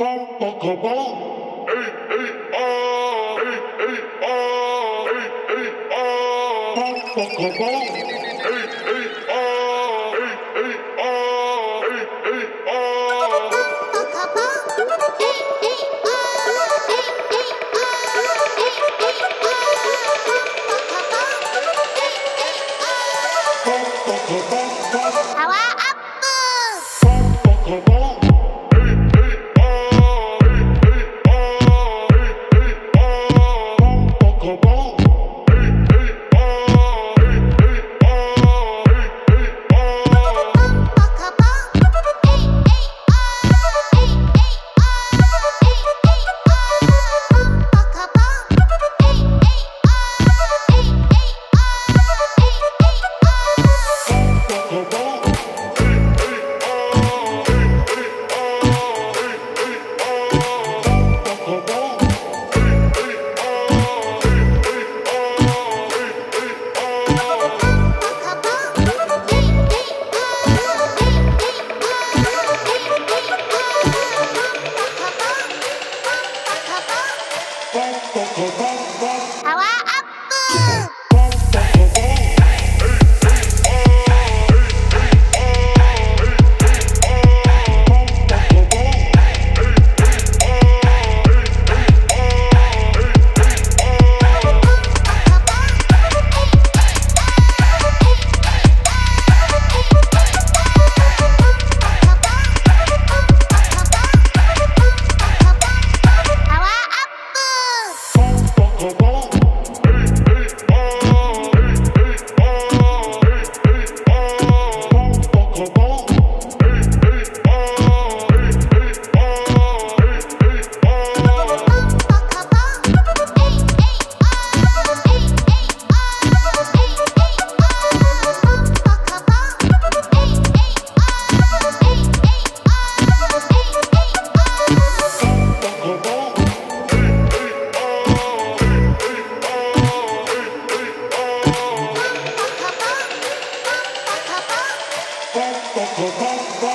Bye. You did. ポコポ